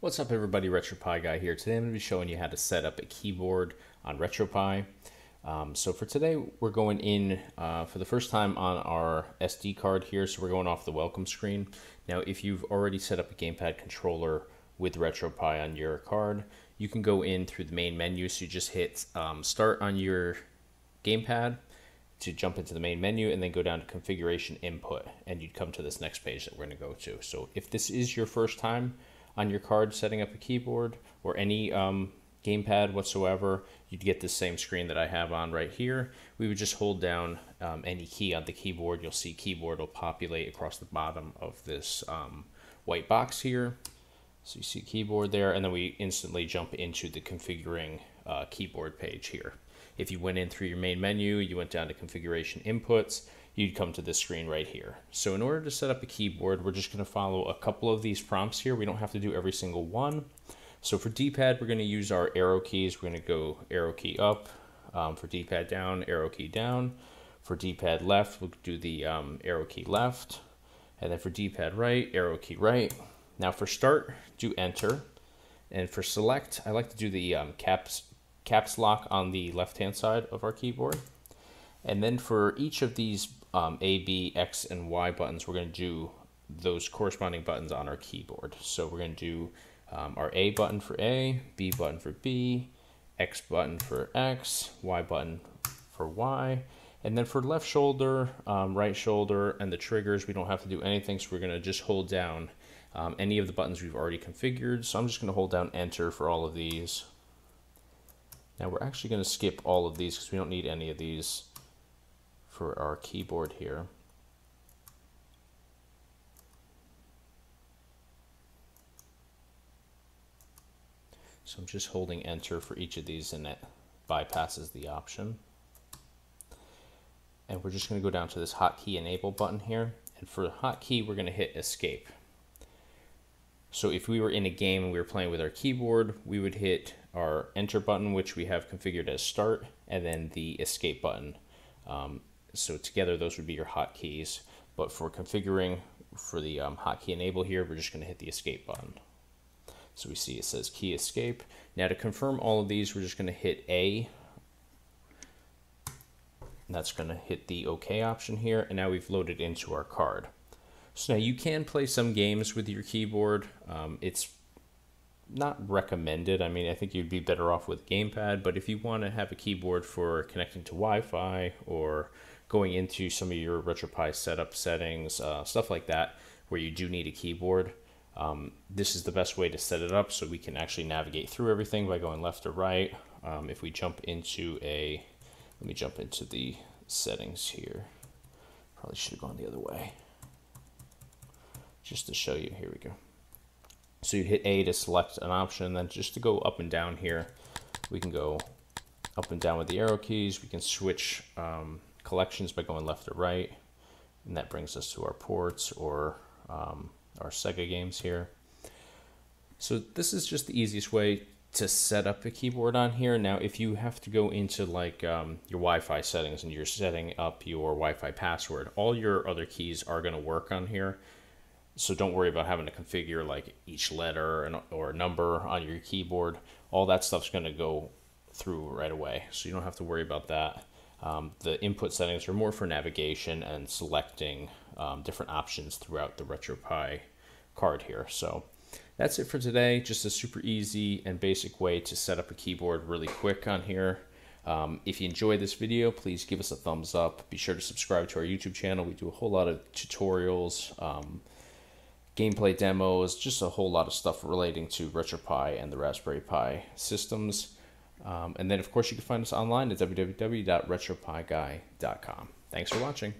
What's up everybody, RetroPie Guy here. Today I'm going to be showing you how to set up a keyboard on RetroPie. Um, so for today we're going in uh, for the first time on our SD card here, so we're going off the welcome screen. Now if you've already set up a gamepad controller with RetroPie on your card, you can go in through the main menu, so you just hit um, start on your gamepad to jump into the main menu and then go down to configuration input and you'd come to this next page that we're going to go to. So if this is your first time, on your card setting up a keyboard or any um, gamepad whatsoever, you'd get the same screen that I have on right here. We would just hold down um, any key on the keyboard. You'll see keyboard will populate across the bottom of this um, white box here. So you see keyboard there, and then we instantly jump into the configuring uh, keyboard page here. If you went in through your main menu, you went down to configuration inputs, you'd come to this screen right here. So in order to set up a keyboard, we're just going to follow a couple of these prompts here. We don't have to do every single one. So for D-pad, we're going to use our arrow keys. We're going to go arrow key up. Um, for D-pad down, arrow key down. For D-pad left, we'll do the um, arrow key left. And then for D-pad right, arrow key right. Now for start, do enter. And for select, I like to do the um, caps, caps lock on the left-hand side of our keyboard. And then for each of these um, A, B, X, and Y buttons, we're going to do those corresponding buttons on our keyboard. So we're going to do um, our A button for A, B button for B, X button for X, Y button for Y. And then for left shoulder, um, right shoulder, and the triggers, we don't have to do anything. So we're going to just hold down um, any of the buttons we've already configured. So I'm just going to hold down Enter for all of these. Now we're actually going to skip all of these because we don't need any of these for our keyboard here. So I'm just holding enter for each of these and it bypasses the option. And we're just going to go down to this hotkey enable button here. And for the hotkey, we're going to hit escape. So if we were in a game and we were playing with our keyboard, we would hit our enter button, which we have configured as start, and then the escape button. Um, so together those would be your hotkeys. But for configuring for the um, hotkey enable here, we're just going to hit the escape button. So we see it says key escape. Now to confirm all of these, we're just going to hit A. That's going to hit the OK option here. And now we've loaded into our card. So now you can play some games with your keyboard. Um, it's not recommended. I mean, I think you'd be better off with gamepad, but if you want to have a keyboard for connecting to Wi-Fi or going into some of your RetroPie setup settings, uh, stuff like that, where you do need a keyboard, um, this is the best way to set it up so we can actually navigate through everything by going left or right. Um, if we jump into a, let me jump into the settings here. Probably should have gone the other way. Just to show you, here we go. So you hit A to select an option, then just to go up and down here, we can go up and down with the arrow keys. We can switch um, collections by going left or right, and that brings us to our ports or um, our Sega games here. So this is just the easiest way to set up a keyboard on here. Now, if you have to go into like um, your Wi-Fi settings and you're setting up your Wi-Fi password, all your other keys are going to work on here. So don't worry about having to configure like each letter and, or number on your keyboard. All that stuff's going to go through right away. So you don't have to worry about that. Um, the input settings are more for navigation and selecting um, different options throughout the RetroPie card here. So that's it for today. Just a super easy and basic way to set up a keyboard really quick on here. Um, if you enjoyed this video, please give us a thumbs up. Be sure to subscribe to our YouTube channel. We do a whole lot of tutorials, um, gameplay demos, just a whole lot of stuff relating to RetroPie and the Raspberry Pi systems. Um, and then, of course, you can find us online at www.retropieguy.com. Thanks for watching.